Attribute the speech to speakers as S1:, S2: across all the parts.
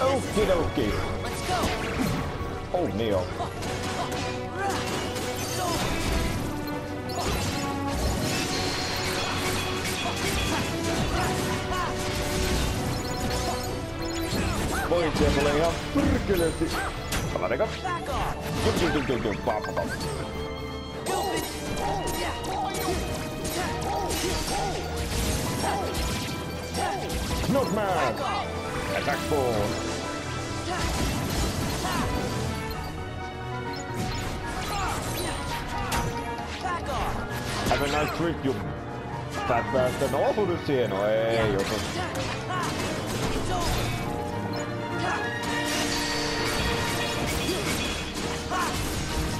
S1: Okie dokie.
S2: Let's go.
S1: Oh, Neo. Pointsia tulee ihan pyrkeleesti. Kalarika.
S2: Back off.
S1: Jum, jum, jum, jum, jum. Pam, pam, pam. Snookman! Attack force!
S2: Back four.
S1: Have a nice trip, you fat bastard. Jos on...
S2: It's over.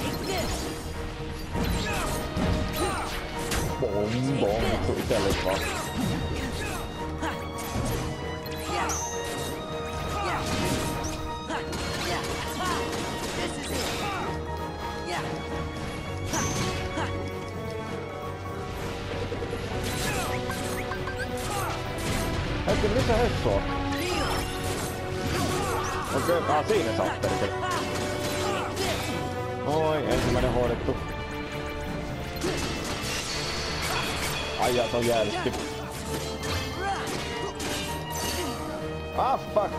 S2: Take this.
S1: Bom, bom, vittu itelle Hetken lisää hessoa. Okei, okay. ah, siinä saa perkele. Noin, ensimmäinen hoidettu. Ai jaa, se on jäädytty. Ah, fuck.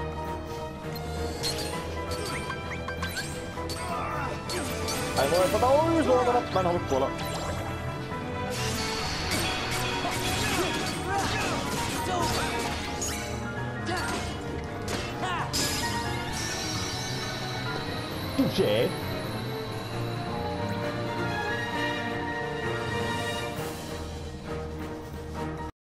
S1: Ai voi tätä oi suotana. Mä en halua kuolla.
S2: 杜
S1: 姐。